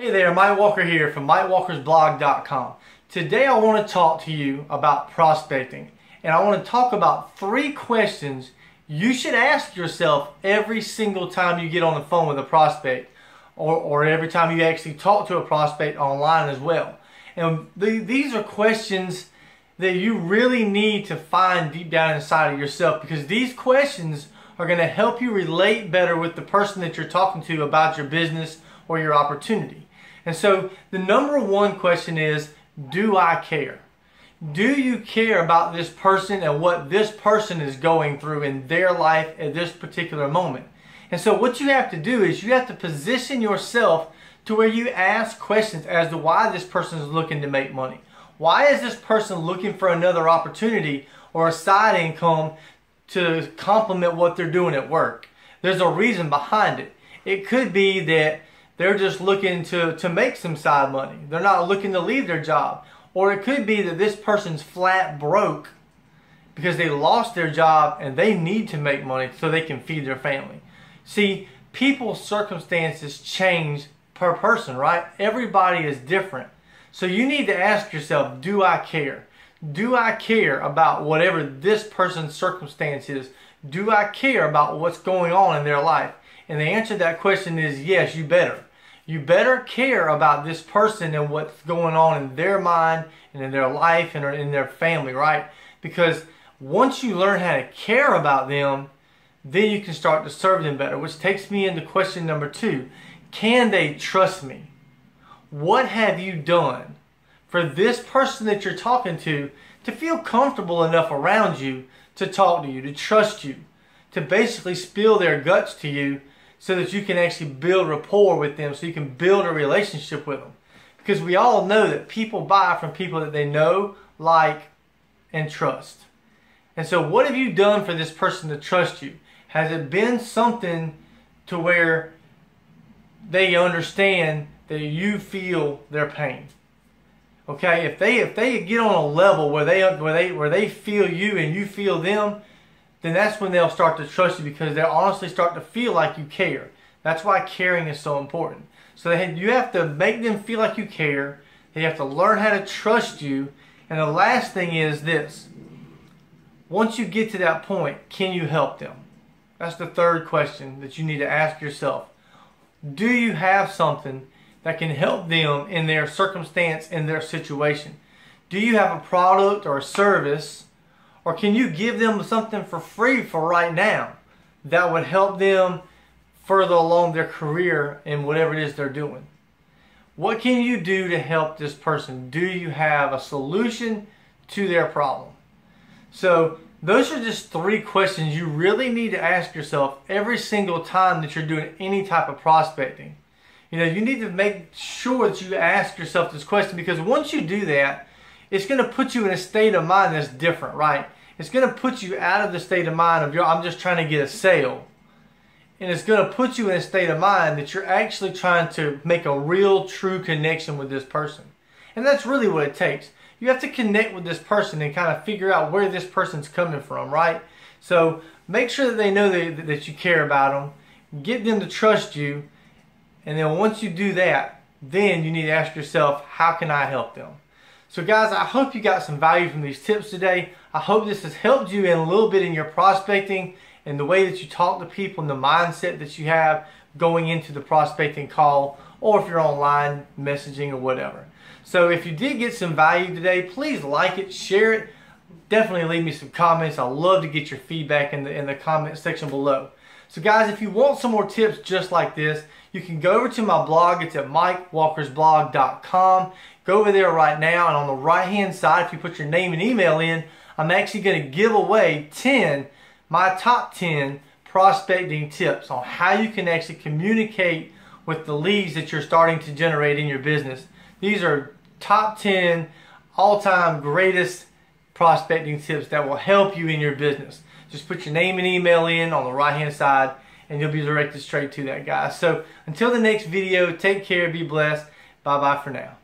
Hey there, Mike Walker here from MikeWalkersBlog.com. Today I want to talk to you about prospecting and I want to talk about three questions you should ask yourself every single time you get on the phone with a prospect or, or every time you actually talk to a prospect online as well. And the, these are questions that you really need to find deep down inside of yourself because these questions are going to help you relate better with the person that you're talking to about your business or your opportunity. And so the number one question is, do I care? Do you care about this person and what this person is going through in their life at this particular moment? And so what you have to do is you have to position yourself to where you ask questions as to why this person is looking to make money. Why is this person looking for another opportunity or a side income to complement what they're doing at work? There's a reason behind it. It could be that they're just looking to, to make some side money. They're not looking to leave their job. Or it could be that this person's flat broke because they lost their job and they need to make money so they can feed their family. See, people's circumstances change per person, right? Everybody is different. So you need to ask yourself, do I care? Do I care about whatever this person's circumstance is? Do I care about what's going on in their life? And the answer to that question is yes, you better. You better care about this person and what's going on in their mind and in their life and in their family, right? Because once you learn how to care about them, then you can start to serve them better, which takes me into question number two. Can they trust me? What have you done for this person that you're talking to to feel comfortable enough around you to talk to you, to trust you, to basically spill their guts to you so that you can actually build rapport with them, so you can build a relationship with them. Because we all know that people buy from people that they know, like, and trust. And so what have you done for this person to trust you? Has it been something to where they understand that you feel their pain? Okay, if they if they get on a level where they where they where they feel you and you feel them, then that's when they'll start to trust you because they'll honestly start to feel like you care. That's why caring is so important. So they, you have to make them feel like you care. They have to learn how to trust you. And the last thing is this. Once you get to that point, can you help them? That's the third question that you need to ask yourself. Do you have something that can help them in their circumstance, in their situation? Do you have a product or a service or can you give them something for free for right now that would help them further along their career in whatever it is they're doing? What can you do to help this person? Do you have a solution to their problem? So those are just three questions you really need to ask yourself every single time that you're doing any type of prospecting. You know, you need to make sure that you ask yourself this question because once you do that, it's going to put you in a state of mind that's different, right? It's going to put you out of the state of mind of, I'm just trying to get a sale. And it's going to put you in a state of mind that you're actually trying to make a real, true connection with this person. And that's really what it takes. You have to connect with this person and kind of figure out where this person's coming from, right? So make sure that they know that, that you care about them. Get them to trust you. And then once you do that, then you need to ask yourself, how can I help them? So guys, I hope you got some value from these tips today. I hope this has helped you in a little bit in your prospecting and the way that you talk to people and the mindset that you have going into the prospecting call or if you're online messaging or whatever. So if you did get some value today, please like it, share it. Definitely leave me some comments. I love to get your feedback in the, in the comment section below. So guys, if you want some more tips just like this, you can go over to my blog. It's at mikewalkersblog.com. Go over there right now, and on the right-hand side, if you put your name and email in, I'm actually going to give away 10, my top 10 prospecting tips on how you can actually communicate with the leads that you're starting to generate in your business. These are top 10 all-time greatest prospecting tips that will help you in your business. Just put your name and email in on the right hand side and you'll be directed straight to that guy. So until the next video, take care, be blessed. Bye bye for now.